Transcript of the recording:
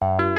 you